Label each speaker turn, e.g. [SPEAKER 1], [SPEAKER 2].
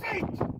[SPEAKER 1] Seat!